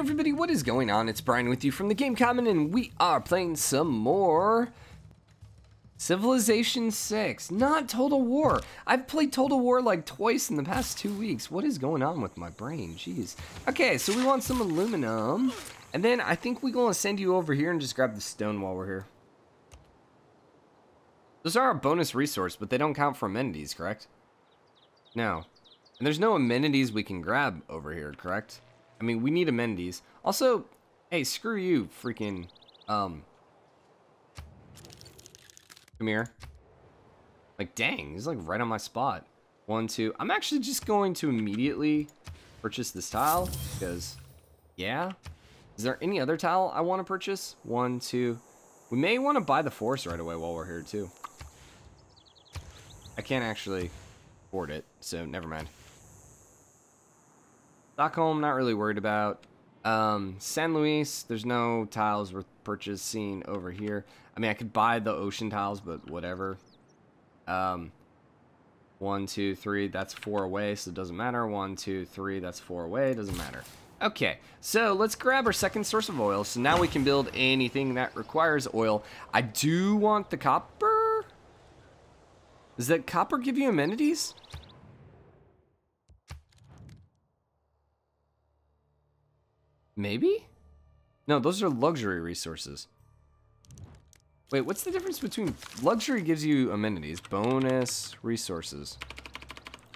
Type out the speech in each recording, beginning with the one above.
everybody, what is going on? It's Brian with you from the Game Common, and we are playing some more Civilization 6, not Total War. I've played Total War like twice in the past two weeks. What is going on with my brain? Jeez. Okay, so we want some aluminum, and then I think we're going to send you over here and just grab the stone while we're here. Those are our bonus resource, but they don't count for amenities, correct? No. And there's no amenities we can grab over here, correct? I mean, we need amenities. Also, hey, screw you, freaking, um, come here. Like, dang, he's like right on my spot. One, two. I'm actually just going to immediately purchase this tile because, yeah. Is there any other tile I want to purchase? One, two. We may want to buy the forest right away while we're here, too. I can't actually afford it, so never mind. Stockholm, not really worried about. Um, San Luis, there's no tiles worth purchasing over here. I mean, I could buy the ocean tiles, but whatever. Um, one, two, three, that's four away, so it doesn't matter. One, two, three, that's four away, doesn't matter. Okay, so let's grab our second source of oil. So now we can build anything that requires oil. I do want the copper. Does that copper give you amenities? Maybe? No, those are luxury resources. Wait, what's the difference between... Luxury gives you amenities. Bonus resources.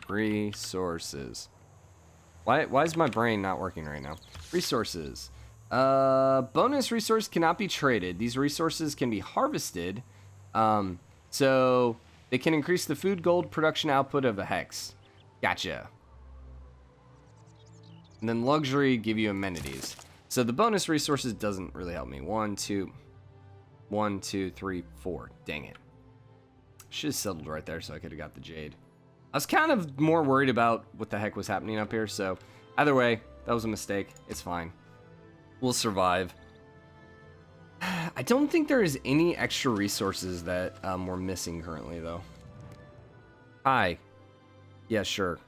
Resources. Why, why is my brain not working right now? Resources. Uh, bonus resource cannot be traded. These resources can be harvested. Um, so they can increase the food gold production output of a hex. Gotcha. And then luxury give you amenities. So the bonus resources doesn't really help me. One, two, one, two, three, four. Dang it. Should have settled right there so I could have got the jade. I was kind of more worried about what the heck was happening up here, so either way, that was a mistake. It's fine. We'll survive. I don't think there is any extra resources that um, we're missing currently, though. Hi. Yeah, sure.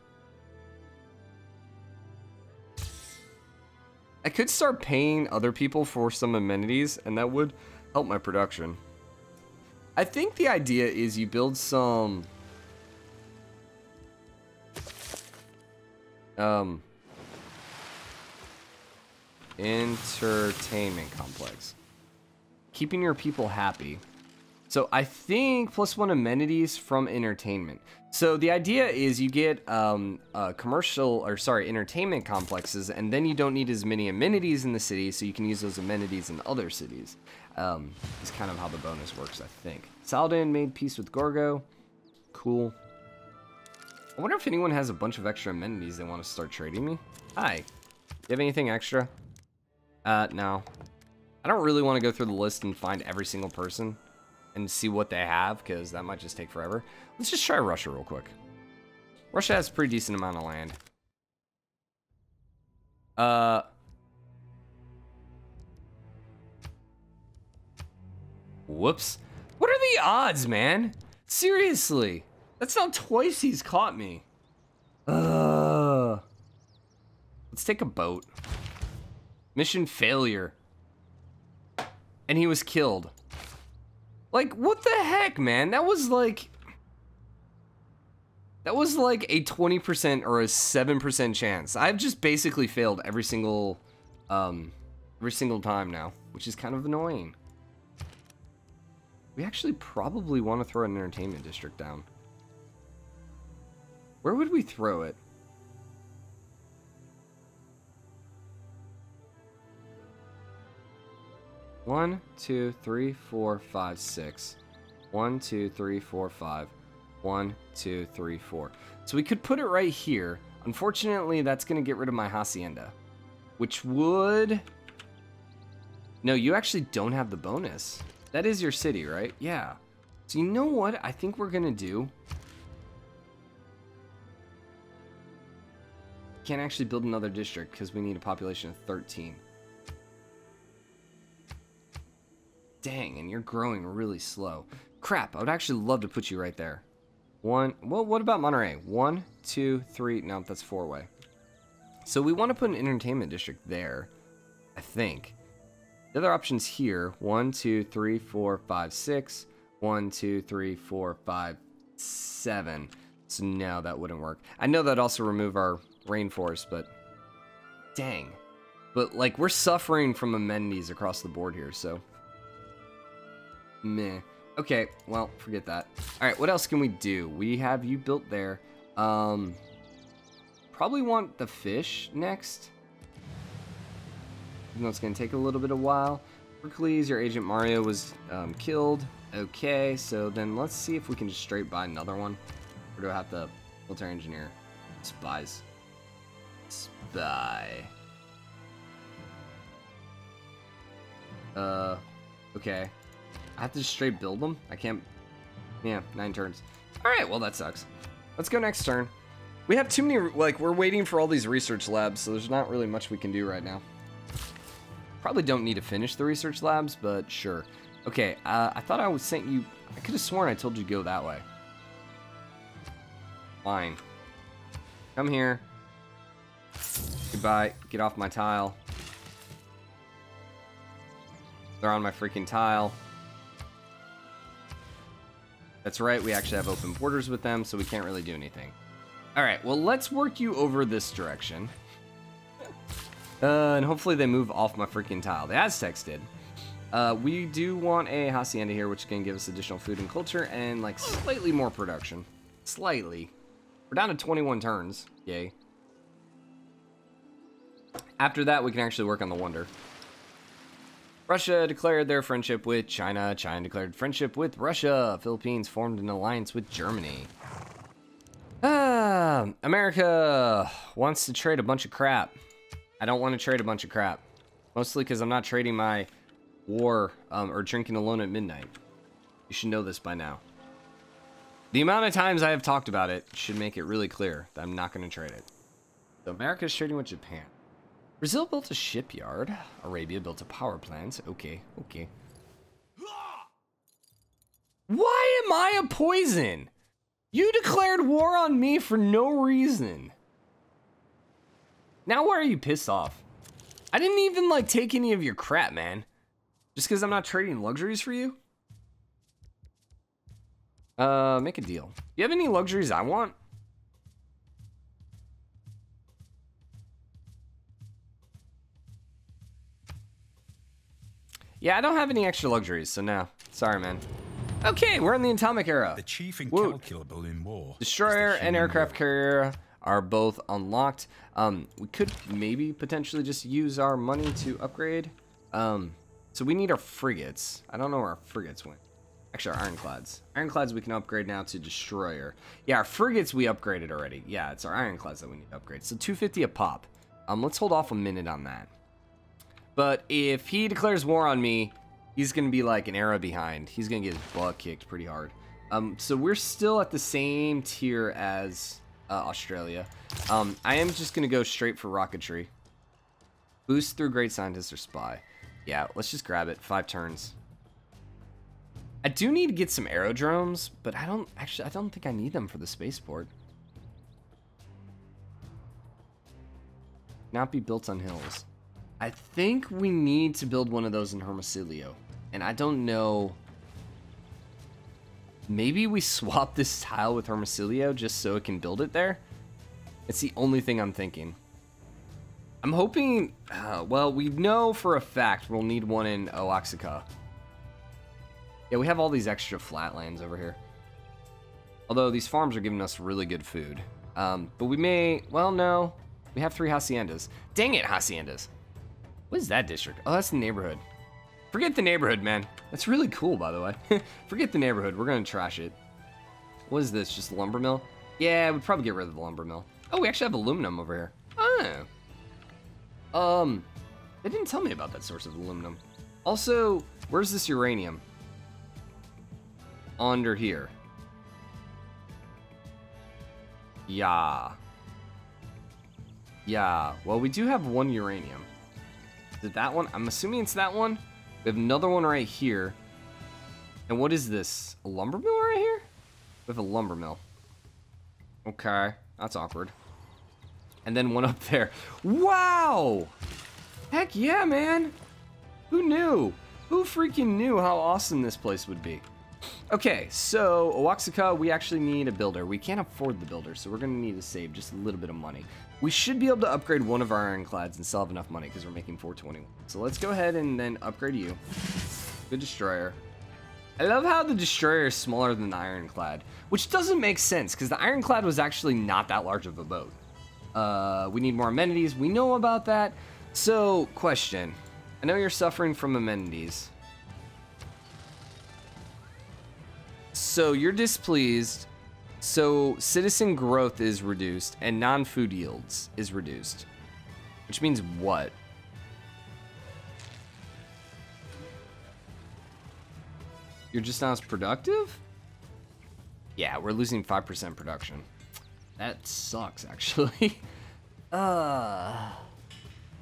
I could start paying other people for some amenities, and that would help my production. I think the idea is you build some... Um... Entertainment complex. Keeping your people happy. So I think plus one amenities from entertainment. So the idea is you get um, commercial, or sorry, entertainment complexes, and then you don't need as many amenities in the city, so you can use those amenities in other cities. Um, is kind of how the bonus works, I think. Saladin made peace with Gorgo. Cool. I wonder if anyone has a bunch of extra amenities they want to start trading me. Hi. You have anything extra? Uh, no. I don't really want to go through the list and find every single person and see what they have, because that might just take forever. Let's just try Russia real quick. Russia has a pretty decent amount of land. Uh... Whoops. What are the odds, man? Seriously. That's not twice he's caught me. Uh. Let's take a boat. Mission failure. And he was killed. Like, what the heck, man? That was like... That was like a 20% or a 7% chance. I've just basically failed every single, um, every single time now, which is kind of annoying. We actually probably want to throw an entertainment district down. Where would we throw it? One, two, three, four, five, six. One, two, three, four, five. One, two, three, four. So we could put it right here. Unfortunately, that's going to get rid of my hacienda. Which would... No, you actually don't have the bonus. That is your city, right? Yeah. So you know what I think we're going to do? Can't actually build another district because we need a population of 13. Dang, and you're growing really slow. Crap, I would actually love to put you right there. One, well, what about Monterrey? One, two, three, no, that's four way. So we want to put an entertainment district there. I think. The other options here, one, two, three, four, five, six. One, two, three, four, five, seven. So no, that wouldn't work. I know that'd also remove our rainforest, but dang. But like we're suffering from amenities across the board here, so meh. Okay, well, forget that. All right, what else can we do? We have you built there. Um, probably want the fish next. Even though it's going to take a little bit of while. Hercules, your agent Mario was um, killed. Okay, so then let's see if we can just straight buy another one. Or do I have to military engineer? Spies. Spy. Uh, okay. I have to just straight build them? I can't... Yeah, nine turns. Alright, well that sucks. Let's go next turn. We have too many... Like, we're waiting for all these research labs, so there's not really much we can do right now. Probably don't need to finish the research labs, but sure. Okay, uh, I thought I was sent you... I could have sworn I told you to go that way. Fine. Come here. Goodbye. Get off my tile. They're on my freaking tile. That's right, we actually have open borders with them, so we can't really do anything. Alright, well, let's work you over this direction. Uh, and hopefully they move off my freaking tile. The Aztecs did. Uh, we do want a hacienda here, which can give us additional food and culture and like slightly more production. Slightly. We're down to 21 turns. Yay. After that, we can actually work on the wonder. Russia declared their friendship with China. China declared friendship with Russia. Philippines formed an alliance with Germany. Ah, America wants to trade a bunch of crap. I don't want to trade a bunch of crap. Mostly because I'm not trading my war um, or drinking alone at midnight. You should know this by now. The amount of times I have talked about it should make it really clear that I'm not going to trade it. So America's trading with Japan. Brazil built a shipyard. Arabia built a power plant. Okay, okay. Why am I a poison? You declared war on me for no reason. Now why are you pissed off? I didn't even like take any of your crap, man. Just because I'm not trading luxuries for you? Uh, make a deal. You have any luxuries I want? Yeah, I don't have any extra luxuries, so no. Sorry, man. Okay, we're in the atomic era. The chief Whoa. incalculable in war. Destroyer and aircraft will. carrier are both unlocked. Um, we could maybe potentially just use our money to upgrade. Um, so we need our frigates. I don't know where our frigates went. Actually, our ironclads. Ironclads we can upgrade now to destroyer. Yeah, our frigates we upgraded already. Yeah, it's our ironclads that we need to upgrade. So 250 a pop. Um, let's hold off a minute on that. But if he declares war on me, he's gonna be like an era behind. He's gonna get his butt kicked pretty hard. Um, so we're still at the same tier as uh, Australia. Um, I am just gonna go straight for rocketry. Boost through great scientist or spy. Yeah, let's just grab it. Five turns. I do need to get some aerodromes, but I don't actually. I don't think I need them for the spaceport. Not be built on hills. I think we need to build one of those in Hermosillo. And I don't know. Maybe we swap this tile with Hermosillo just so it can build it there? It's the only thing I'm thinking. I'm hoping. Uh, well, we know for a fact we'll need one in Oaxaca. Yeah, we have all these extra flatlands over here. Although these farms are giving us really good food. Um, but we may. Well, no. We have three haciendas. Dang it, haciendas. What is that district? Oh, that's the neighborhood. Forget the neighborhood, man. That's really cool, by the way. Forget the neighborhood. We're gonna trash it. What is this? Just lumber mill? Yeah, we'd probably get rid of the lumber mill. Oh, we actually have aluminum over here. Oh. Um, they didn't tell me about that source of aluminum. Also, where's this uranium? Under here. Yeah. Yeah. Well, we do have one uranium. It that one? I'm assuming it's that one. We have another one right here. And what is this? A lumber mill right here? We have a lumber mill. Okay. That's awkward. And then one up there. Wow! Heck yeah, man. Who knew? Who freaking knew how awesome this place would be? Okay, so Oaxaca, we actually need a builder. We can't afford the builder, so we're to need to save just a little bit of money. We should be able to upgrade one of our ironclads and still have enough money because we're making 421. So let's go ahead and then upgrade you. The destroyer. I love how the destroyer is smaller than the ironclad, which doesn't make sense because the ironclad was actually not that large of a boat. Uh, we need more amenities. We know about that. So, question. I know you're suffering from amenities. So you're displeased. So citizen growth is reduced and non-food yields is reduced. Which means what? You're just not as productive? Yeah, we're losing 5% production. That sucks, actually. uh,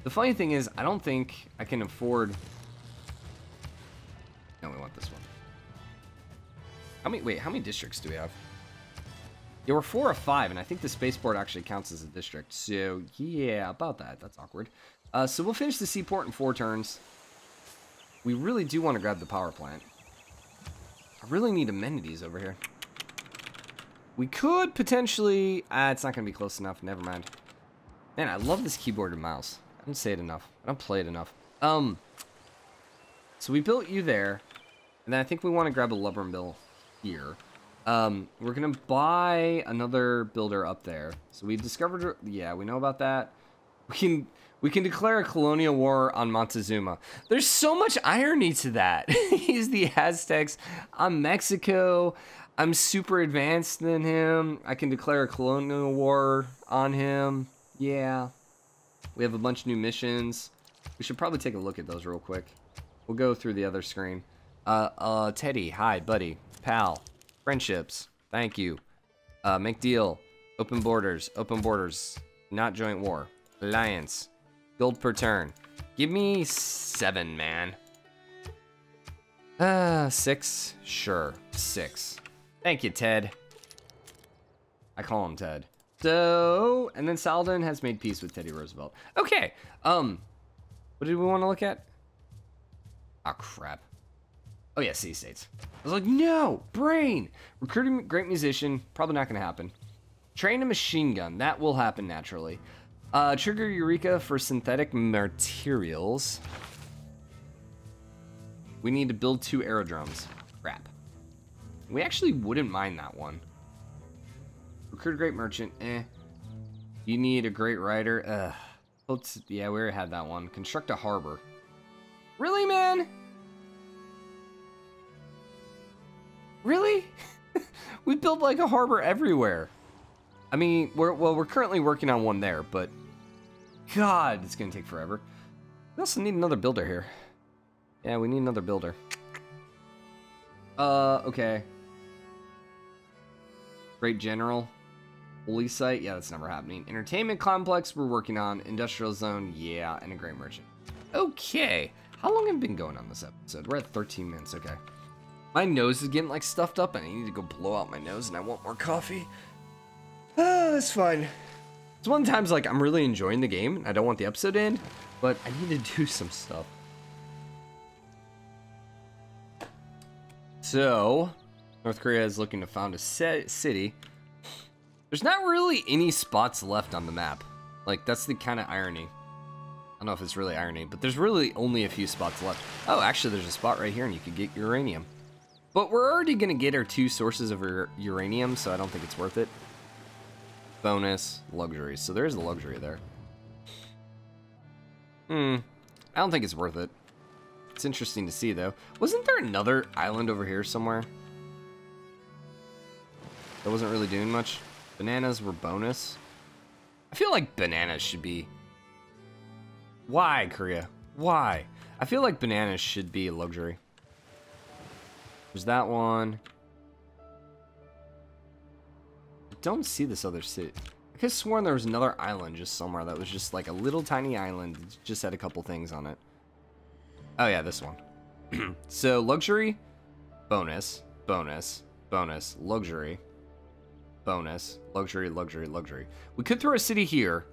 the funny thing is, I don't think I can afford... No, we want this one. How many, wait, how many districts do we have? We're four of five, and I think the spaceport actually counts as a district. So, yeah, about that. That's awkward. Uh, so we'll finish the seaport in four turns. We really do want to grab the power plant. I really need amenities over here. We could potentially... Ah, it's not going to be close enough. Never mind. Man, I love this keyboard and mouse. I don't say it enough. I don't play it enough. Um, so we built you there. And then I think we want to grab a lubber mill here. Um, we're going to buy another builder up there. So we discovered... Yeah, we know about that. We can... We can declare a colonial war on Montezuma. There's so much irony to that. He's the Aztecs. I'm Mexico. I'm super advanced than him. I can declare a colonial war on him. Yeah. We have a bunch of new missions. We should probably take a look at those real quick. We'll go through the other screen. Uh, uh, Teddy. Hi, buddy. Pal. Friendships. Thank you. Uh, make deal. Open borders. Open borders. Not joint war. Alliance. Gold per turn. Give me seven, man. Uh, six? Sure. Six. Thank you, Ted. I call him Ted. So, and then Saladin has made peace with Teddy Roosevelt. Okay, um, what did we want to look at? Oh, crap. Oh, yeah, city states. I was like, no, brain. Recruiting a great musician, probably not to happen. Train a machine gun, that will happen naturally. Uh, trigger Eureka for synthetic materials. We need to build two aerodromes. Crap. We actually wouldn't mind that one. Recruit a great merchant. Eh. You need a great rider. Ugh. Let's, yeah, we already had that one. Construct a harbor. Really, man? Really? we built like a harbor everywhere. I mean, we're well, we're currently working on one there, but God, it's gonna take forever. We also need another builder here. Yeah, we need another builder. Uh, okay. Great General. Holy Site, yeah, that's never happening. Entertainment Complex, we're working on. Industrial Zone, yeah, and a Great Merchant. Okay. How long have we been going on this episode? We're at 13 minutes, okay. My nose is getting like stuffed up and I need to go blow out my nose and I want more coffee. Ah, that's fine. It's one of the times like I'm really enjoying the game. I don't want the episode to end, but I need to do some stuff. So, North Korea is looking to found a city. There's not really any spots left on the map. Like, that's the kind of irony. I don't know if it's really irony, but there's really only a few spots left. Oh, actually, there's a spot right here, and you could get uranium. But we're already going to get our two sources of uranium, so I don't think it's worth it. Bonus, luxury. So there's a luxury there. Hmm. I don't think it's worth it. It's interesting to see, though. Wasn't there another island over here somewhere? That wasn't really doing much. Bananas were bonus. I feel like bananas should be... Why, Korea? Why? I feel like bananas should be a luxury. There's that one. I don't see this other city. I could have sworn there was another island just somewhere that was just like a little tiny island. Just had a couple things on it. Oh yeah, this one. so luxury, bonus, bonus, bonus, luxury, bonus, luxury, luxury, luxury. We could throw a city here.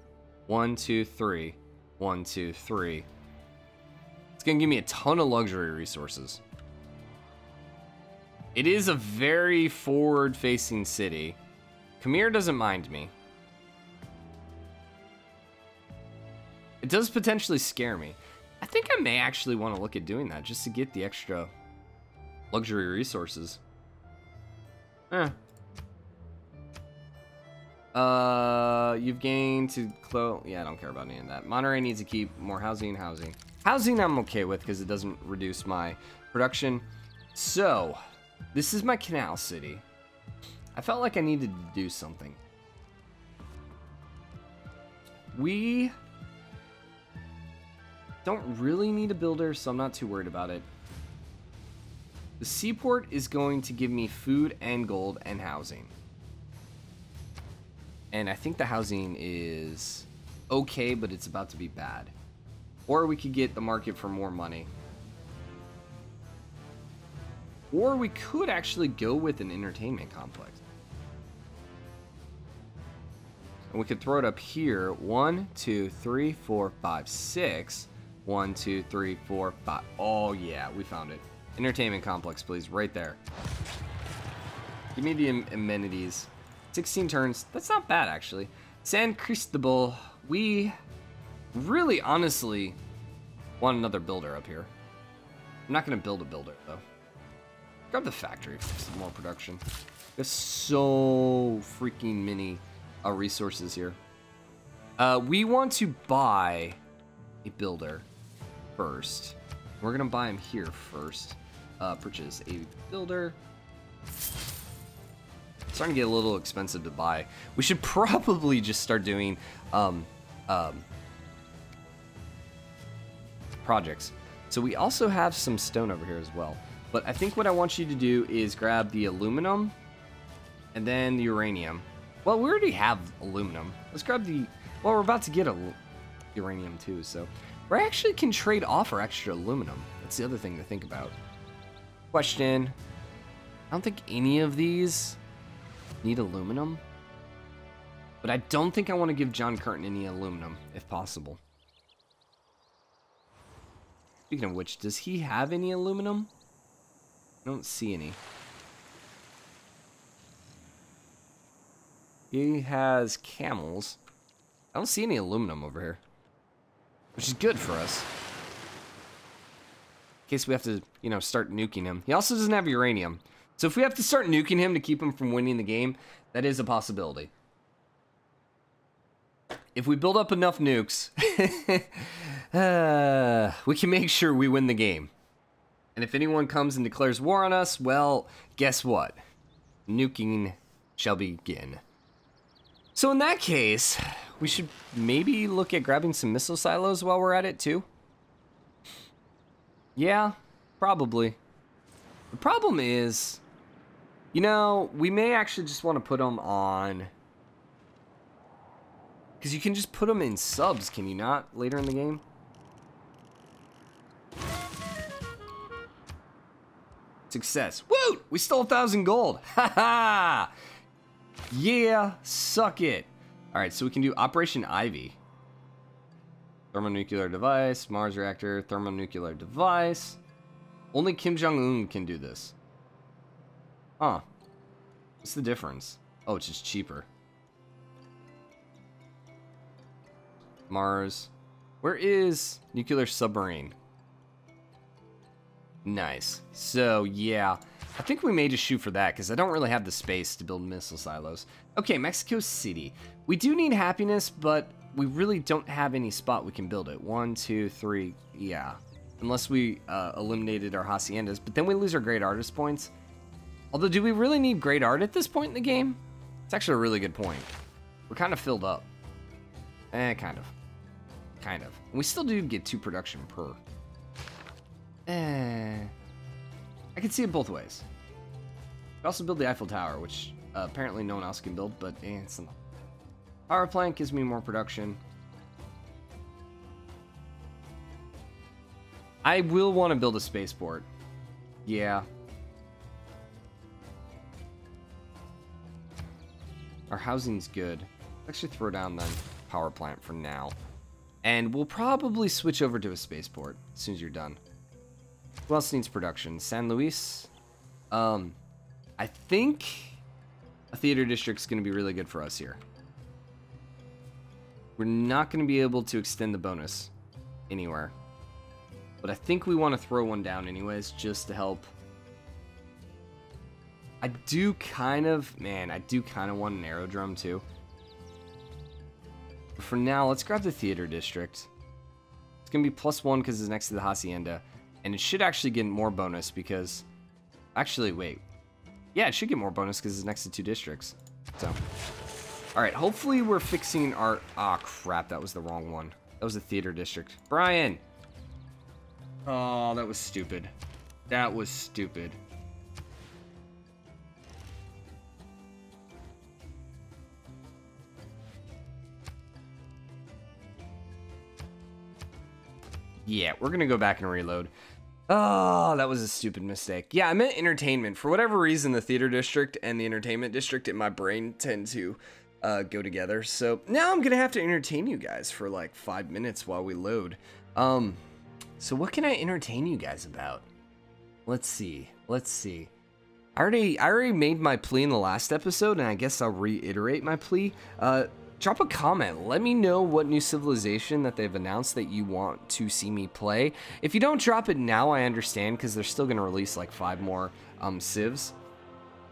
One, two, three. One, two, three. It's gonna give me a ton of luxury resources. It is a very forward-facing city. Khmer doesn't mind me. It does potentially scare me. I think I may actually want to look at doing that just to get the extra luxury resources. Eh. Uh, you've gained to close. Yeah, I don't care about any of that. Monterrey needs to keep more housing. Housing. Housing, I'm okay with because it doesn't reduce my production. So, this is my canal city. I felt like I needed to do something. We don't really need a builder, so I'm not too worried about it. The seaport is going to give me food and gold and housing. And I think the housing is okay, but it's about to be bad. Or we could get the market for more money. Or we could actually go with an entertainment complex. And we could throw it up here. One, two, three, four, five, six. One, two, three, four, five. Oh, yeah, we found it. Entertainment complex, please, right there. Give me the am amenities. 16 turns. That's not bad, actually. San Cristobal. We really, honestly, want another builder up here. I'm not going to build a builder, though. Grab the factory for some more production. There's so freaking many uh, resources here. Uh, we want to buy a builder first. We're gonna buy him here first. Uh, purchase a builder. It's starting to get a little expensive to buy. We should probably just start doing um, um, projects. So we also have some stone over here as well. But I think what I want you to do is grab the aluminum and then the uranium. Well, we already have aluminum. Let's grab the... Well, we're about to get a uranium too, so... We actually can trade off our extra aluminum. That's the other thing to think about. Question. I don't think any of these need aluminum. But I don't think I want to give John Curtin any aluminum, if possible. Speaking of which, does he have any aluminum? I don't see any. He has camels. I don't see any aluminum over here. Which is good for us. In case we have to, you know, start nuking him. He also doesn't have uranium. So if we have to start nuking him to keep him from winning the game, that is a possibility. If we build up enough nukes, uh, we can make sure we win the game. And if anyone comes and declares war on us, well, guess what? Nuking shall begin. So in that case, we should maybe look at grabbing some missile silos while we're at it too. Yeah, probably. The problem is, you know, we may actually just want to put them on... Because you can just put them in subs, can you not, later in the game? Success. Woo! We stole a thousand gold. Ha ha! Yeah, suck it. All right, so we can do Operation Ivy. Thermonuclear device, Mars reactor, thermonuclear device. Only Kim Jong-un can do this. Huh. What's the difference? Oh, it's just cheaper. Mars. Where is nuclear submarine? Nice. So, yeah. I think we may just shoot for that, because I don't really have the space to build missile silos. Okay, Mexico City. We do need happiness, but we really don't have any spot we can build it. One, two, three, yeah. Unless we uh, eliminated our haciendas, but then we lose our great artist points. Although, do we really need great art at this point in the game? It's actually a really good point. We're kind of filled up. Eh, kind of. Kind of. And we still do get two production per. Eh. I can see it both ways. We also build the Eiffel Tower, which uh, apparently no one else can build, but eh, it's enough. Power plant gives me more production. I will want to build a spaceport. Yeah. Our housing's good. Actually throw down the power plant for now. And we'll probably switch over to a spaceport as soon as you're done. Who else needs production? San Luis? Um, I think a theater district's going to be really good for us here. We're not going to be able to extend the bonus anywhere. But I think we want to throw one down anyways, just to help. I do kind of, man, I do kind of want an aerodrome too. But for now, let's grab the theater district. It's going to be plus one because it's next to the hacienda. And it should actually get more bonus because... Actually, wait. Yeah, it should get more bonus because it's next to two districts. So... Alright, hopefully we're fixing our... Ah, oh, crap, that was the wrong one. That was the theater district. Brian! Oh, that was stupid. That was stupid. Yeah, we're gonna go back and reload. Oh, that was a stupid mistake. Yeah, I meant entertainment. For whatever reason, the theater district and the entertainment district in my brain tend to uh, go together. So now I'm gonna have to entertain you guys for like five minutes while we load. Um, so what can I entertain you guys about? Let's see. Let's see. I already I already made my plea in the last episode, and I guess I'll reiterate my plea. Uh, drop a comment. Let me know what new civilization that they've announced that you want to see me play. If you don't drop it now, I understand because they're still gonna release like five more um, civs.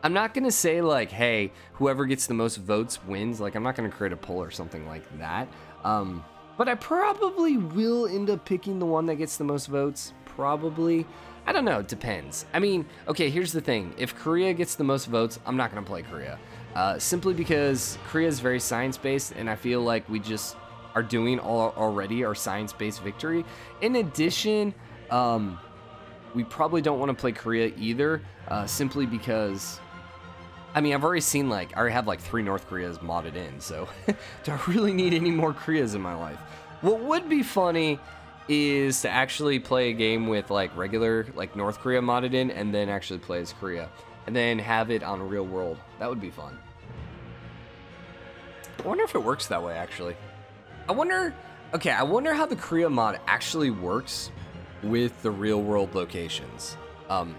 I'm not gonna say like, hey, whoever gets the most votes wins. Like, I'm not gonna create a poll or something like that. Um, but I probably will end up picking the one that gets the most votes. Probably. I don't know. It depends. I mean, okay, here's the thing. If Korea gets the most votes, I'm not gonna play Korea. Uh, simply because Korea is very science-based, and I feel like we just are doing all already our science-based victory. In addition, um, we probably don't want to play Korea either, uh, simply because I mean, I've already seen like, I already have like three North Koreas modded in, so do I really need any more Koreas in my life? What would be funny is to actually play a game with like regular, like North Korea modded in, and then actually play as Korea, and then have it on real world. That would be fun. I wonder if it works that way, actually. I wonder, okay, I wonder how the Korea mod actually works with the real world locations. Um,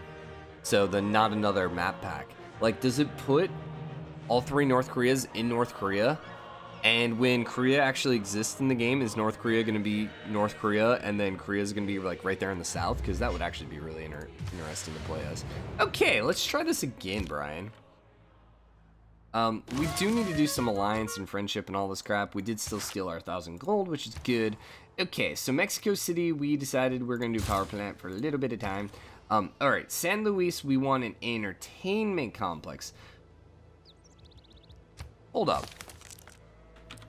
so the not another map pack. Like, does it put all three North Koreas in North Korea? And when Korea actually exists in the game, is North Korea going to be North Korea and then Korea is going to be like right there in the south? Because that would actually be really inter interesting to play as. Okay, let's try this again, Brian. Um, we do need to do some alliance and friendship and all this crap. We did still steal our thousand gold, which is good. Okay, so Mexico City, we decided we're going to do power plant for a little bit of time. Um, all right, San Luis, we want an entertainment complex. Hold up.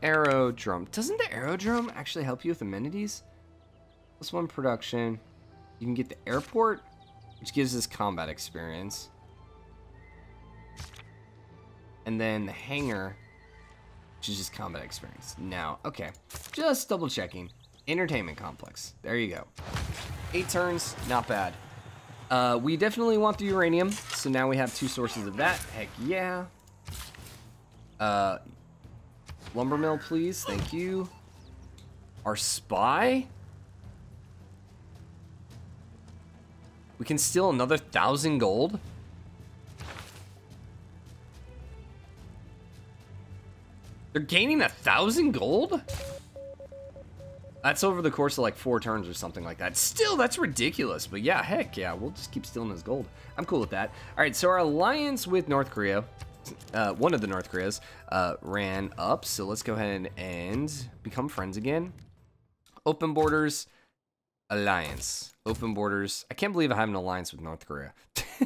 Aerodrome. Doesn't the aerodrome actually help you with amenities? Plus one production. You can get the airport, which gives us combat experience. And then the hangar, which is just combat experience. Now, okay. Just double checking. Entertainment complex. There you go. Eight turns, not bad. Uh, we definitely want the uranium, so now we have two sources of that. Heck yeah. Uh, lumber mill, please. Thank you. Our spy? We can steal another thousand gold? They're gaining a thousand gold? That's over the course of like four turns or something like that. Still, that's ridiculous. But yeah, heck yeah, we'll just keep stealing his gold. I'm cool with that. All right, so our alliance with North Korea, uh, one of the North Koreas, uh, ran up. So let's go ahead and become friends again. Open borders, alliance. Open borders. I can't believe I have an alliance with North Korea.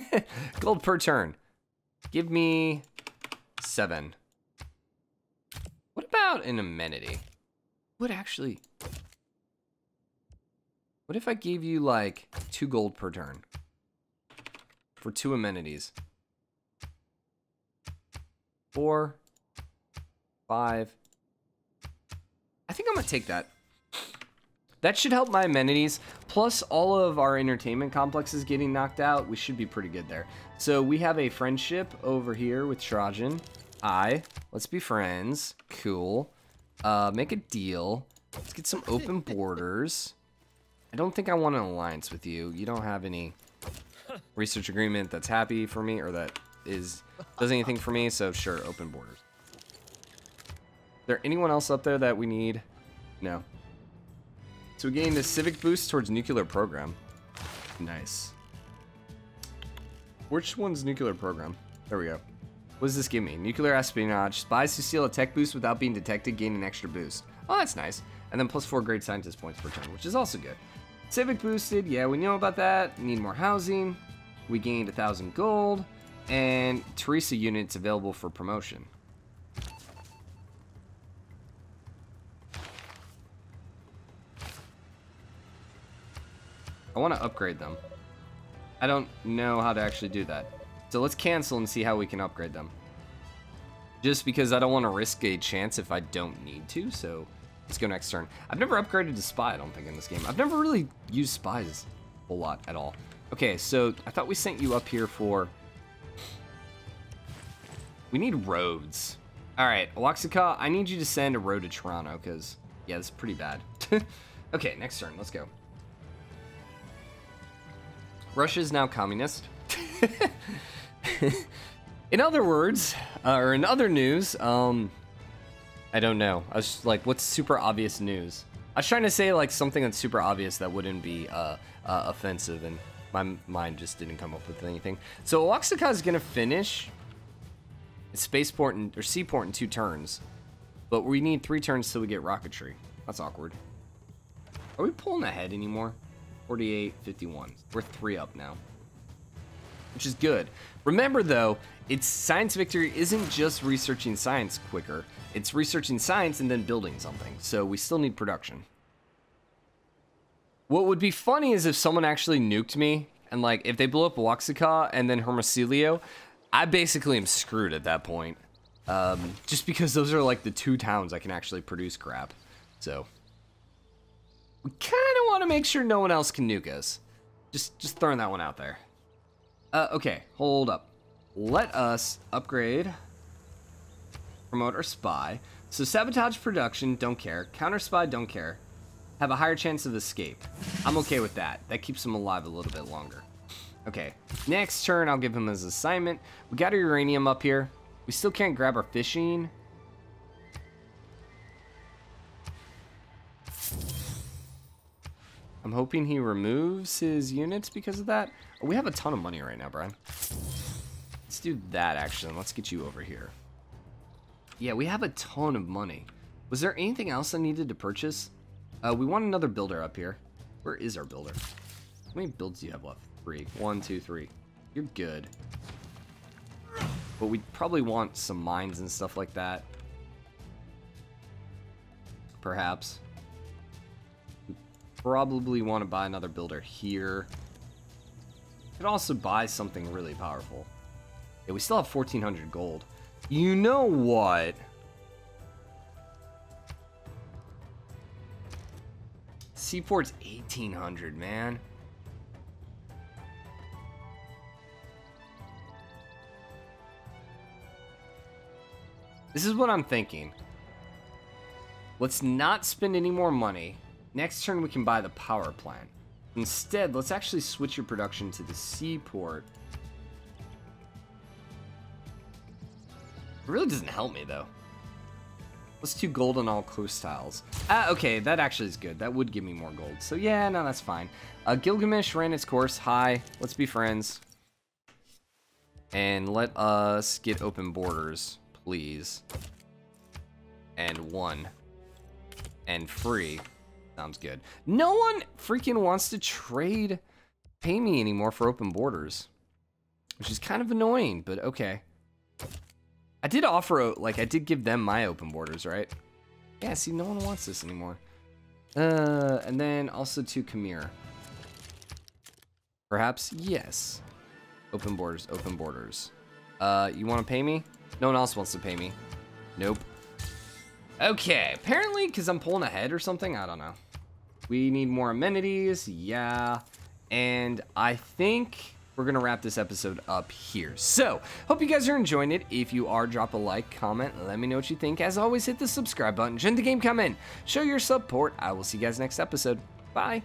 gold per turn. Give me seven. What about an amenity? What actually... What if I gave you like two gold per turn? For two amenities. Four. Five. I think I'm gonna take that. That should help my amenities. Plus all of our entertainment complexes getting knocked out. We should be pretty good there. So we have a friendship over here with Trajan. I. Let's be friends. Cool. Uh, make a deal. Let's get some open borders. I don't think I want an alliance with you. You don't have any research agreement that's happy for me or that is does anything for me, so sure, open borders. Is there anyone else up there that we need? No. So we gained a civic boost towards nuclear program. Nice. Which one's nuclear program? There we go. What does this give me? Nuclear espionage. Spies who steal a tech boost without being detected gain an extra boost. Oh, that's nice. And then plus four great scientist points per turn, which is also good. Civic boosted. Yeah, we know about that. Need more housing. We gained a thousand gold. And Teresa units available for promotion. I want to upgrade them. I don't know how to actually do that. So let's cancel and see how we can upgrade them. Just because I don't want to risk a chance if I don't need to, so let's go next turn. I've never upgraded to spy, I don't think, in this game. I've never really used spies a lot at all. Okay, so I thought we sent you up here for... We need roads. All right, Oaxaca, I need you to send a road to Toronto, because, yeah, it's pretty bad. okay, next turn, let's go. Russia is now communist. in other words, uh, or in other news, um, I don't know. I was like, what's super obvious news? I was trying to say like something that's super obvious that wouldn't be uh, uh, offensive, and my mind just didn't come up with anything. So Oaxaca is gonna finish spaceport and, or seaport in two turns, but we need three turns till we get rocketry. That's awkward. Are we pulling ahead anymore? 48, 51. We're three up now, which is good. Remember though, it's science victory isn't just researching science quicker. It's researching science and then building something. So we still need production. What would be funny is if someone actually nuked me and like if they blew up Oaxaca and then Hermosillo, I basically am screwed at that point. Um, just because those are like the two towns I can actually produce crap. So we kind of want to make sure no one else can nuke us. Just, just throwing that one out there. Uh, okay, hold up. Let us upgrade, promote our spy. So sabotage production, don't care. Counter spy, don't care. Have a higher chance of escape. I'm okay with that. That keeps them alive a little bit longer. Okay, next turn I'll give him his assignment. We got our uranium up here. We still can't grab our fishing. I'm hoping he removes his units because of that. Oh, we have a ton of money right now, Brian. Let's do that, actually. Let's get you over here. Yeah, we have a ton of money. Was there anything else I needed to purchase? Uh, we want another builder up here. Where is our builder? How many builds do you have left? Three. One, two, three. You're good. But we probably want some mines and stuff like that. Perhaps probably want to buy another builder here. Could also buy something really powerful. Yeah, we still have 1,400 gold. You know what? Seaport's 1,800, man. This is what I'm thinking. Let's not spend any more money. Next turn, we can buy the power plant. Instead, let's actually switch your production to the seaport. It really doesn't help me, though. Let's do gold on all coast tiles. Ah, okay, that actually is good. That would give me more gold. So yeah, no, that's fine. Uh, Gilgamesh ran its course. Hi, let's be friends. And let us get open borders, please. And one. And free. Sounds good. No one freaking wants to trade pay me anymore for open borders. Which is kind of annoying, but okay. I did offer, a, like, I did give them my open borders, right? Yeah, see, no one wants this anymore. Uh, and then also to Khmer. Perhaps? Yes. Open borders, open borders. Uh, you want to pay me? No one else wants to pay me. Nope. Okay, apparently because I'm pulling ahead or something, I don't know. We need more amenities, yeah. And I think we're gonna wrap this episode up here. So, hope you guys are enjoying it. If you are, drop a like, comment, let me know what you think. As always, hit the subscribe button, join the game, come in, show your support. I will see you guys next episode. Bye.